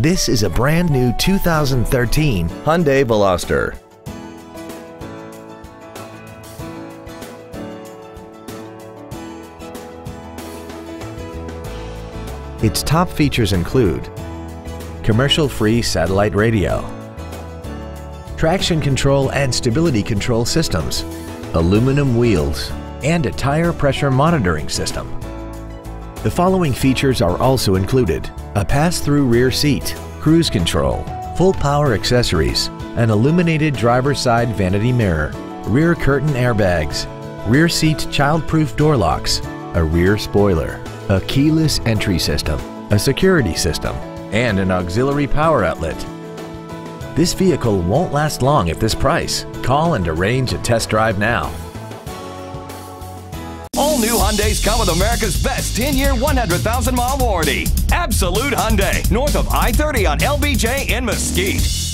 This is a brand new 2013 Hyundai Veloster. Its top features include commercial-free satellite radio, traction control and stability control systems, aluminum wheels, and a tire pressure monitoring system. The following features are also included. A pass-through rear seat, cruise control, full power accessories, an illuminated driver's side vanity mirror, rear curtain airbags, rear seat child-proof door locks, a rear spoiler, a keyless entry system, a security system, and an auxiliary power outlet. This vehicle won't last long at this price. Call and arrange a test drive now. All new Hyundais come with America's best 10-year, 100,000-mile warranty. Absolute Hyundai, north of I-30 on LBJ in Mesquite.